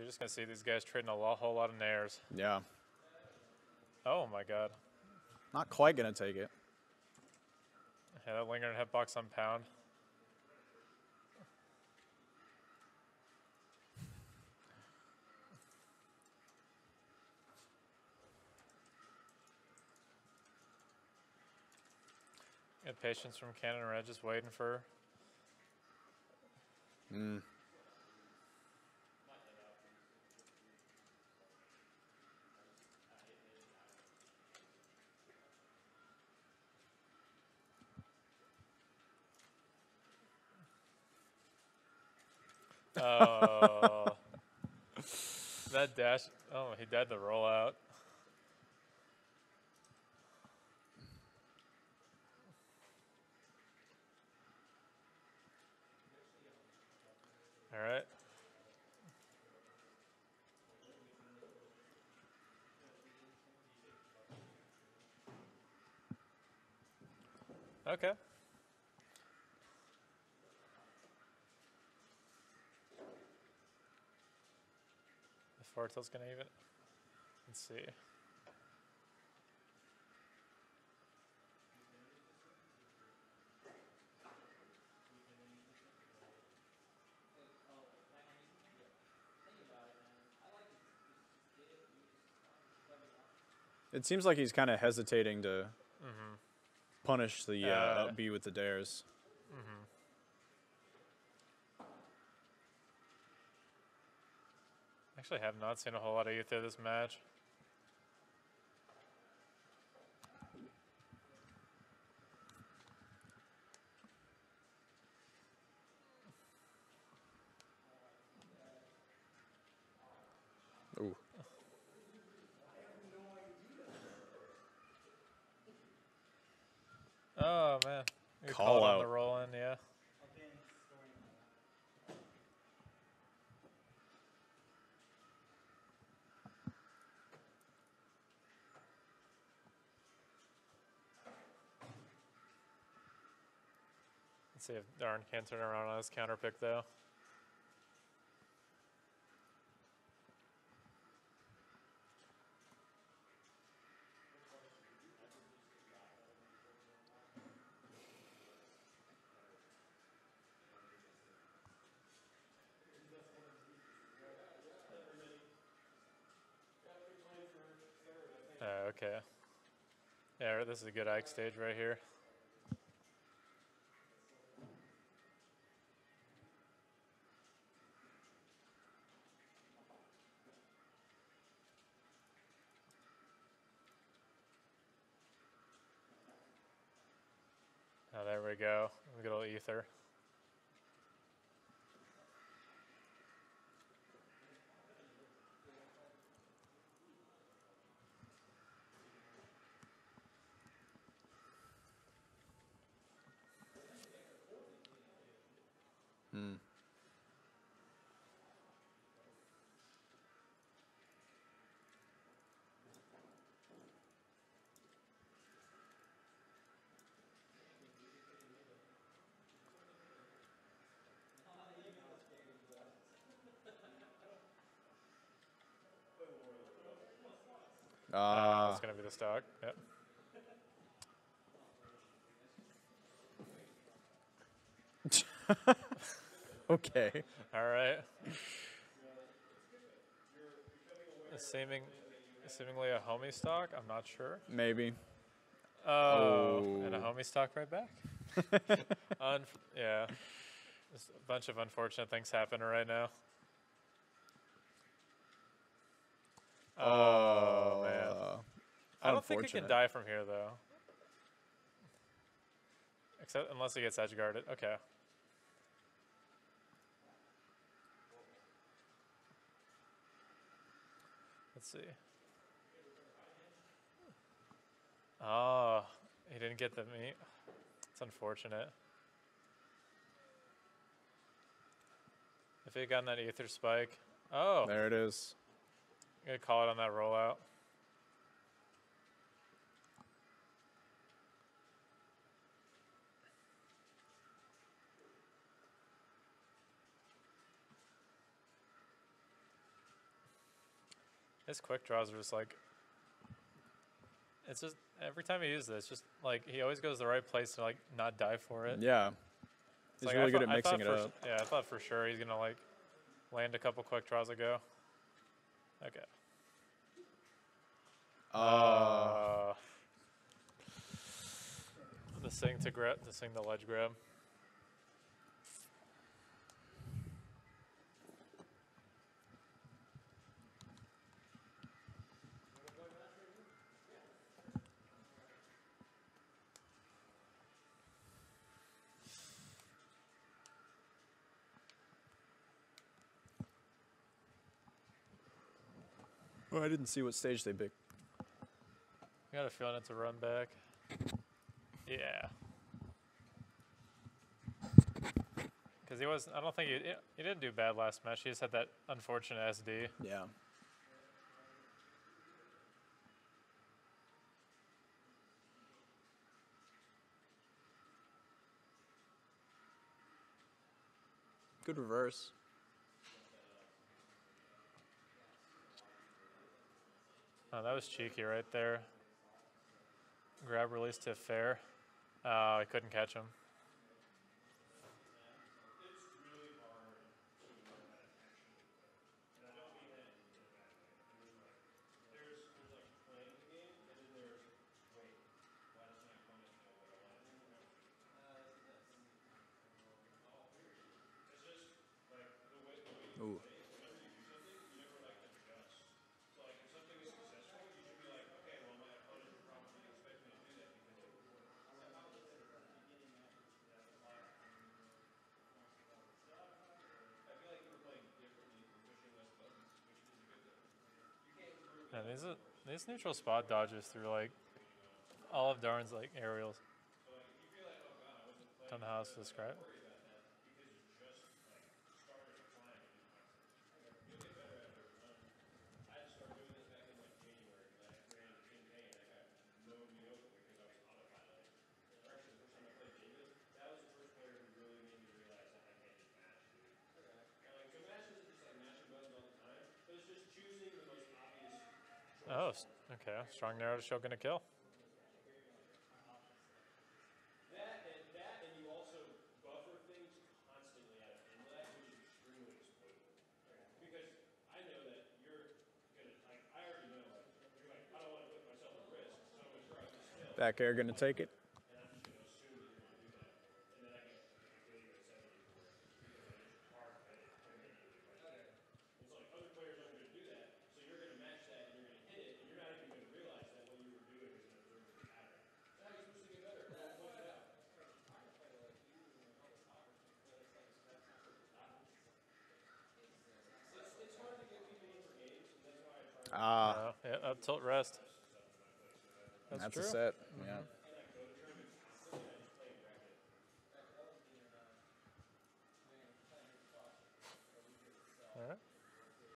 You're just gonna see these guys trading a whole lot of nairs. Yeah. Oh my god. Not quite going to take it. Yeah, that lingering hitbox on pound. Good patience from Cannon Red, just waiting for. Mm. Oh. that dash. Oh, he died the rollout. All right. Okay. If Fortel's gonna even. Let's see. It seems like he's kind of hesitating to Mm-hmm. punish the uh, Uh, up B with the dares. Mm-hmm. Actually, have not seen a whole lot of Aether this match. Ooh. Oh man, Good Call on the out. roll in, yeah. Let's see if DarN can turn around on his counter pick though. Uh, okay. Yeah, this is a good Ike stage right here. Oh, there we go. Good old Aether. Hmm. Uh, Uh, that's gonna be the stock. Yep. okay. All right. Seeming, seemingly a homie stock. I'm not sure. Maybe. Oh, and a Oh. homie stock right back. Yeah. Just a bunch of unfortunate things happening right now. Oh, man. Uh, I don't think he can unfortunate. die from here though. Except unless he gets edge guarded. Okay. Let's see. Oh, he didn't get the meat. It's unfortunate. If he had gotten that Aether spike. Oh, There it is. Gonna call it on that rollout. His quick draws are just like. It's just every time he uses this, just like he always goes the right place to like not die for it. Yeah. He's like, I really good thought- at mixing it for up. Yeah, I thought for sure he's gonna like land a couple quick draws ago. Okay. Uh, Uh, the sing to grab, the sing the ledge grab. Oh, I didn't see what stage they picked. I got a feeling it's a run back. Yeah. Because he was, I don't think he, he didn't do bad last match. He just had that unfortunate SD. Yeah. Good reverse. Oh, that was cheeky right there. Grab release to fair. Oh, I couldn't catch him. Yeah, these these neutral spot dodges through like all of DarN's like aerials. Don't know how else to describe. Oh, okay. Strong narrow to show gonna kill. That and that, and you also buffer things constantly out of inlet, which is extremely exploitable. Because I know that you're gonna, like, I already know, like, you're like, I don't wanna put myself at risk, so I'm gonna try this still, Back air gonna take it. and I'm just gonna assume that you're gonna do that. And then I can, I can kill you at seventy for it, because I just hard pay it immediately if I can. It's like, other players aren't gonna do that, so you're gonna match that and you're gonna hit it, and you're not even gonna realize that what you were doing is gonna throw the pattern. So how are you supposed to get better? Well, point it out. Ah, Uh, yeah, up tilt rest. That's, that's true. a set. Yeah.